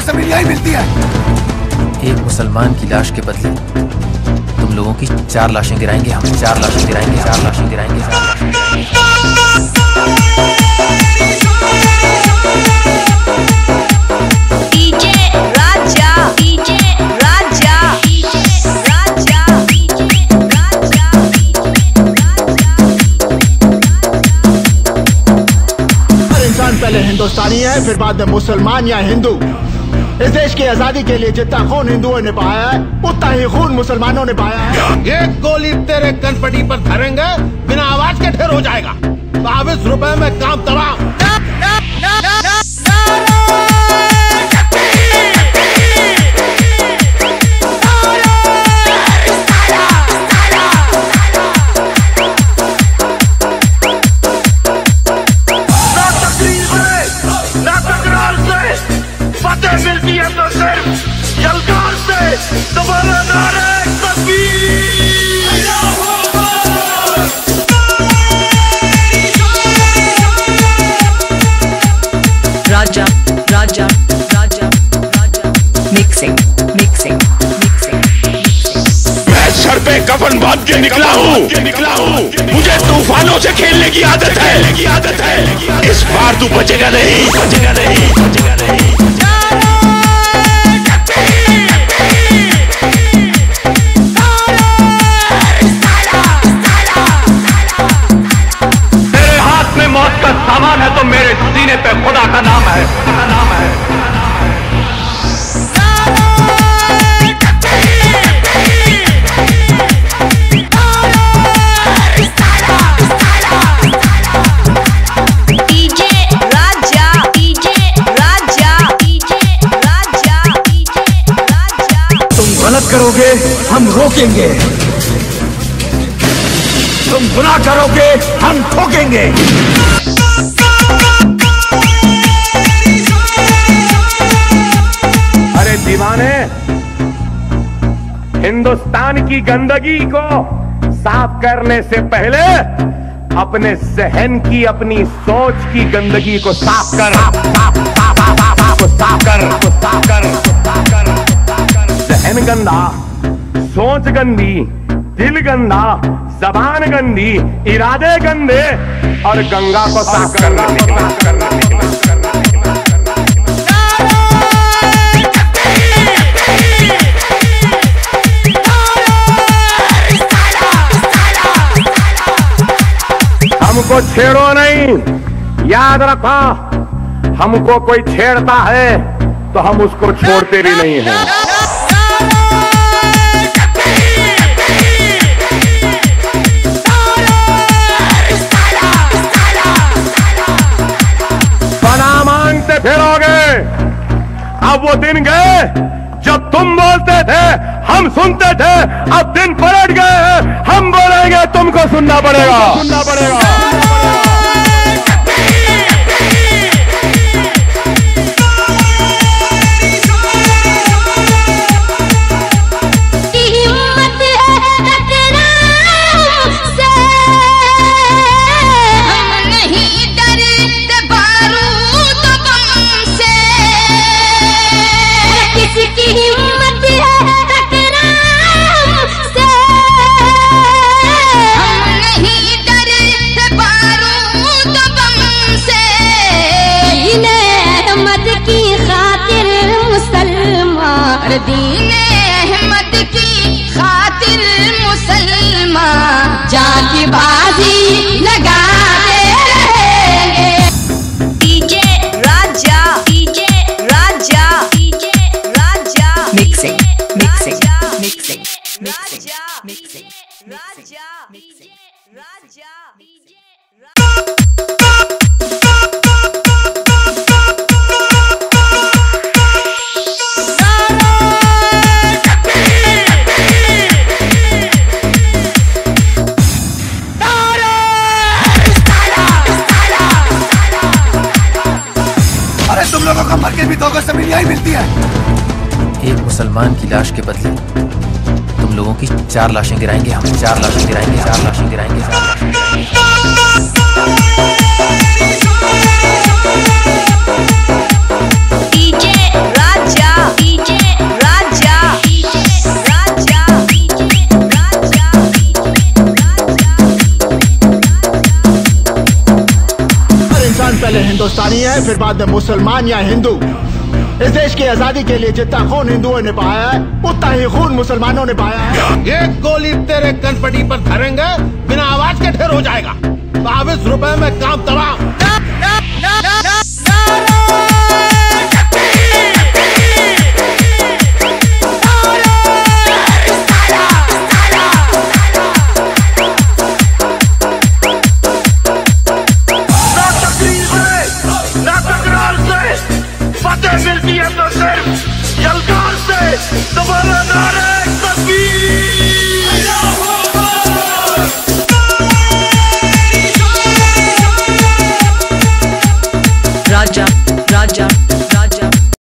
गज ज़मीन यही मिलती है। एक मुसलमान की लाश के बदले तुम लोगों की चार लाशें गिराएँगे हम चार लाशें गिराएँगे चार लाशें गिराएँगे चार लाशें गिराएँगे DJ Raja DJ Raja DJ Raja DJ Raja हर इंसान पहले हिंदुस्तानी है फिर बाद में मुसलमान या हिंदू। इस देश की आज़ादी के लिए जितना खून हिंदुओं ने पाया है उतना ही खून मुसलमानों ने पाया है। एक गोली तेरे कनपटी पर धरेंगे बिना आवाज़ के ठेर हो जाएगा। बाईस रुपए में काम तमाम। Raja Raja mixing mixing mixing मैं सर पे कफन बाँध के निकला हूँ। निकला हूँ मुझे तूफानों से खेलने की आदत है। की आदत है इस बार तू बचेगा नहीं। बचेगा नहीं बचेगा सामान है तो मेरे सीने पे खुदा का नाम है का नाम है। DJ Raja DJ Raja DJ Raja DJ Raja. तुम गलत करोगे हम रोकेंगे। तुम गुनाह करोगे, हम ठोकेंगे। अरे दीवाने, हिंदुस्तान की गंदगी को साफ़ करने से पहले अपने सहन की, अपनी सोच की गंदगी को साफ़ कर साफ़ कर साफ़ कर। जहन गंदा, सोच गंदी, दिल गंदा जबान गंदी इरादे गंदे और गंगा को साफ़ करना निकला करना निकला करना निकला हमको छेड़ो नहीं याद रखो हमको कोई छेड़ता है तो हम उसको छोड़ते भी नहीं हैं। अब वो दिन गए जब तुम बोलते थे, हम सुनते थे। अब दिन पलट गए हैं, हम बोलेंगे, तुमको सुनना पड़ेगा। सुनना पड़ेगा। मुसलमान दीन अहमद की खातिर मुसलमान जाति बाजी के भी दो से मिलियाई मिलती है। एक मुसलमान की लाश के बदले तुम लोगों की चार लाशें गिराएँगे, हम चार लाशें गिराएँगे चार लाशें गिराएँगे, चार लाशें गिराएँगे। फिर बाद में मुसलमान या हिंदू इस देश की आज़ादी के लिए जितना खून हिंदुओं ने पाया है उतना ही खून मुसलमानों ने पाया है एक गोली तेरे कनपटी पर धरेंगे बिना आवाज़ के ढेर हो जाएगा बाईस रुपए में काम तमाम